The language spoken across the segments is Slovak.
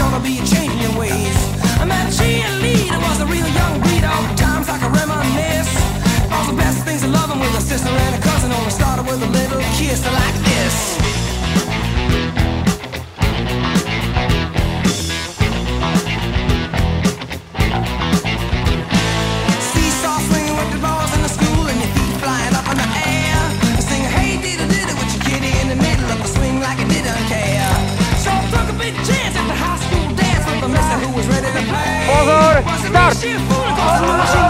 Gonna be a change. 我先疯了再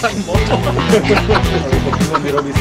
tak moto. Powinno mi robić.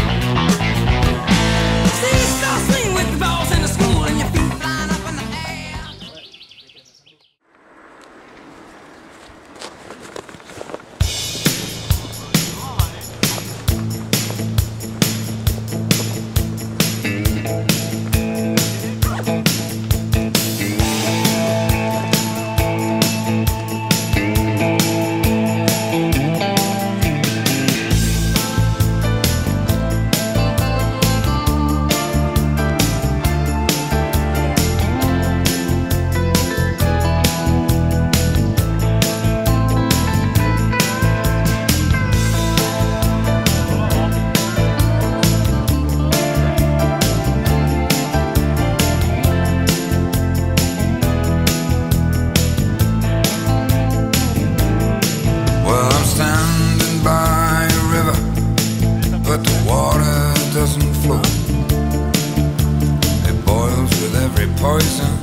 poison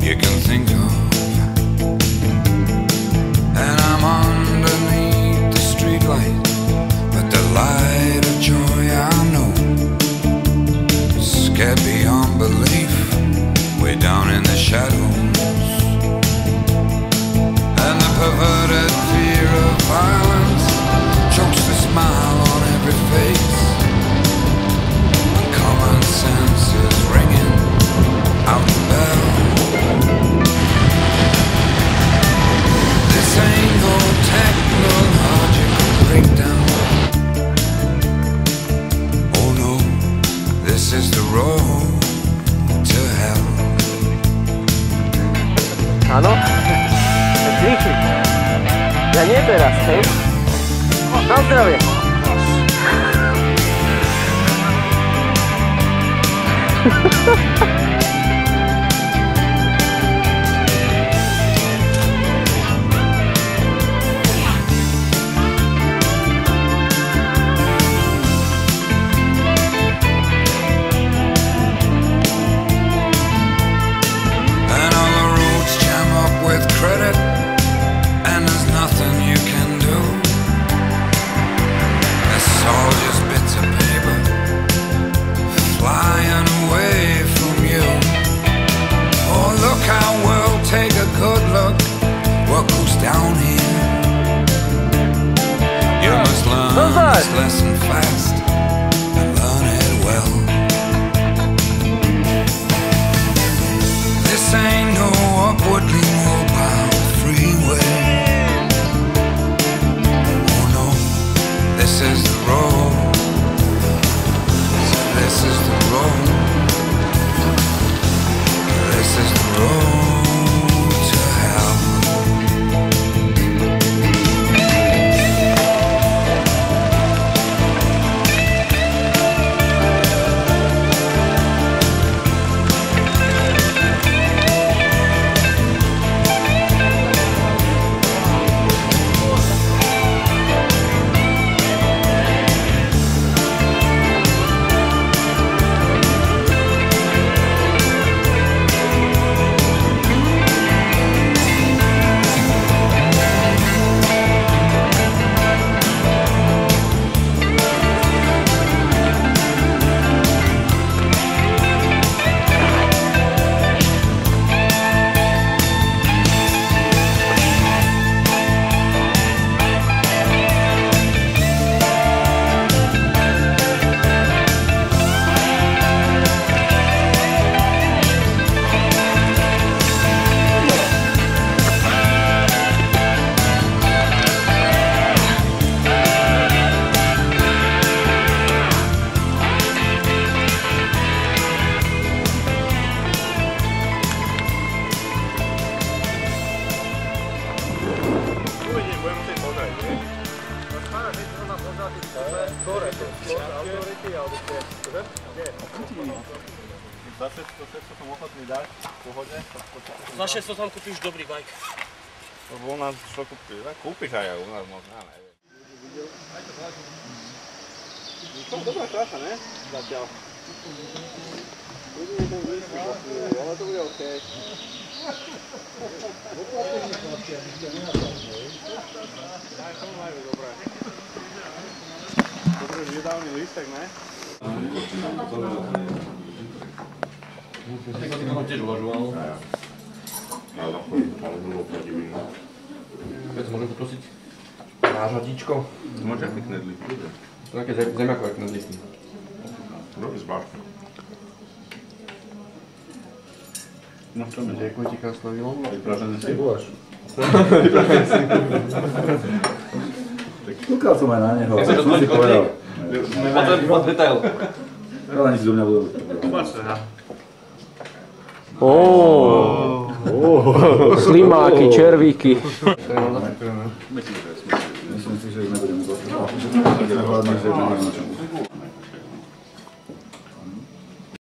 you can think of. And I'm underneath the streetlight, but the light of joy I know is scared beyond belief, way down in the shadows. And the perverted fear of violence chokes the smile. La nieta era seis. No, otra vez. Ha ha ha! Za 600 tam kúpiš dobrý bike. Lebo u nás čo kúpiš? Tak kúpiš aj u nás možno, ja neviem. To je dobrá trasa, ne? Zatiaľ. Uvidíme ten výstup, ale to bude OK. Aj to majú dobré. Dobre, že dávny lístek, ne? tiež uvažoval. Keď môžem poprosiť nážadičko. Môže ty knedli. To také zem- zemiakové knedlíky. Dobrý zbáška. No čo mi ďakujem ti krásnovilo. Vypražený si guláš. Kúkal som aj na neho, to som si povedal. Pod detail. Ale ani si do mňa budú. Slimáky, červíky. Myslím si, že ich nebudeme